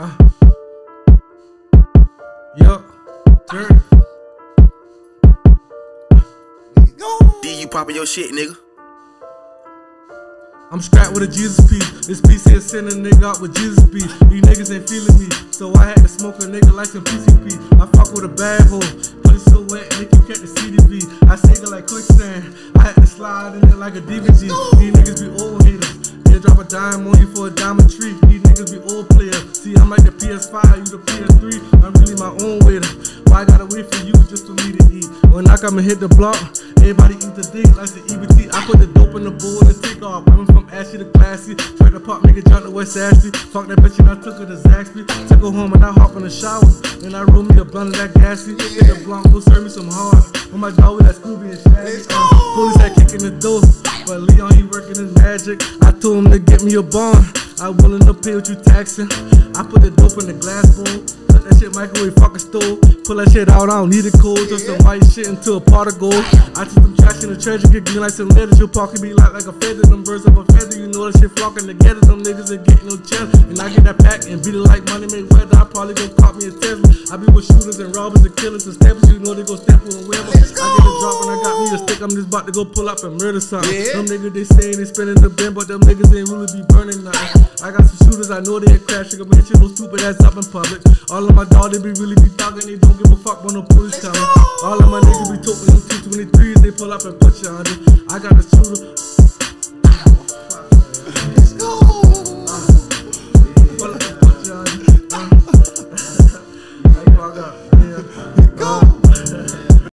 Uh. Yup. Dirt. D, you poppin' your shit, nigga. I'm strapped with a Jesus piece. This piece here send a nigga out with Jesus piece. These niggas ain't feeling me, so I had to smoke a nigga like some PCP. I fuck with a bad hoe, but it's so wet, nigga, you catch the CDV. I sing it like quicksand. I had to slide in it like a DVD. These niggas be old haters. They drop a dime on you for a diamond tree. These niggas be old players. See, I'm like the PS5, you the PS3. I'm really my own waiter. Why I gotta wait for you just for me to eat? When I come and hit the block, everybody eat the dick like the EBT. I put the dope in the bowl and take off. I'm from ashy to classy. Straight to pop, nigga, jump to West Ashley. Fuck that bitch and I took her to Zaxby. Took her home and I hop in the shower. Then I roll me a blunt of that gassy. Hit the blunt, go serve me some hard. On my jaw with that Scooby and Shaggy. Uh, police had kicking the door. But Leon, he working his magic. I told him to get me a bond. I willing to pay what you taxing. I put the dope in the glass bowl. Put that shit microwave fucking stove. Pull that shit out, I don't need a cold. Just some white shit into a pot of gold. I took some trash in the treasure, get green like some letters. Your pocket be like, like a feather. Them birds of a feather. You know that shit flocking together. Them niggas ain't getting no chance. And I get that pack and beat it like money make weather. I probably go with shooters and robbers and killers and steppers. You know they go step on wherever. I get a drop and I got me a stick. I'm just about to go pull up and murder something. Yeah. Them niggas they saying they spinning the bin, but them niggas ain't really be burning nothing. I got some shooters, I know they a crash. Nigga, hit you no stupid ass up in public. All of my dogs, they be really be thugging. They don't give a fuck when no police coming. All of my niggas be talking them 223s. They pull up and put you under. I got a shooter.